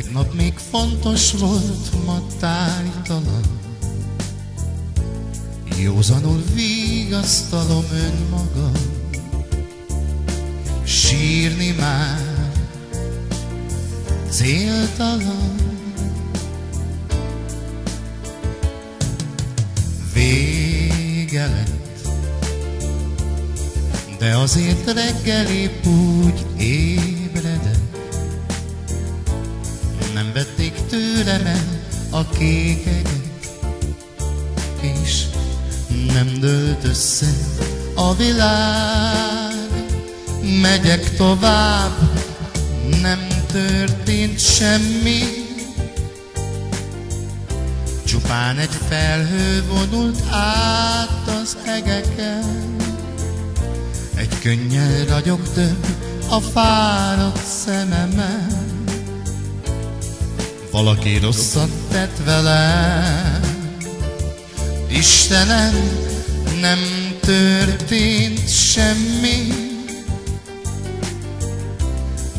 Tegnap még fontos volt, ma tájtalan. Józanul vigasztalom önmagam, sírni már céltalan. Vége lett, de azért reggel épp úgy ébredek, vették tőlem el a kékeget, és nem dőlt össze a világ. Megyek tovább, nem történt semmi, Csupán egy felhő vonult át az egeken, Egy könnyel ragyog több a fáradt szememen, valaki rosszat tett velem. Istenem, nem történt semmi.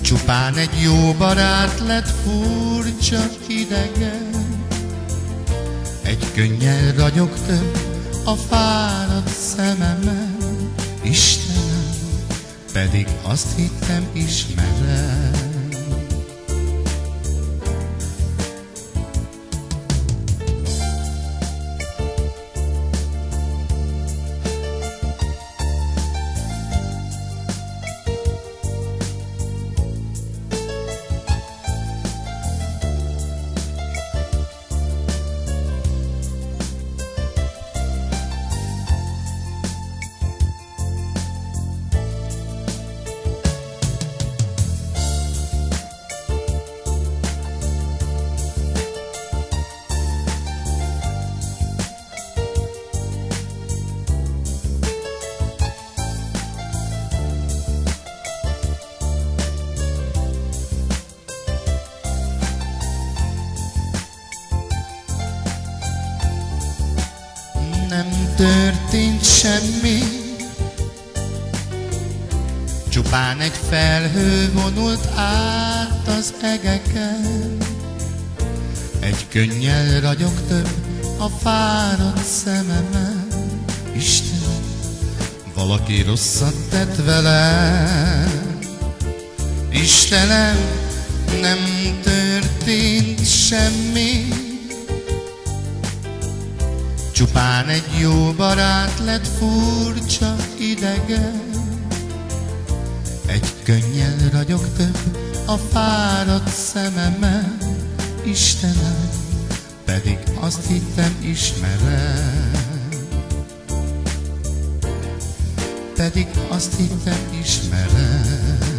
Csupán egy jó barát lett furcsa idegen. Egy könnyel ragyog több a fáradt szememen. Istenem, pedig azt hittem ismerem. Nem történt semmi, Csupán egy felhő vonult át az egeken, Egy könnyel ragyog több a fáradt szememen. Isten, valaki rosszat tett velem, Istenem, nem történt semmi, Csupán egy jó barát lett furcsa idegen, Egy könnyel ragyog a fáradt szememen, Istenem, pedig azt hittem ismerem. Pedig azt hittem ismerem.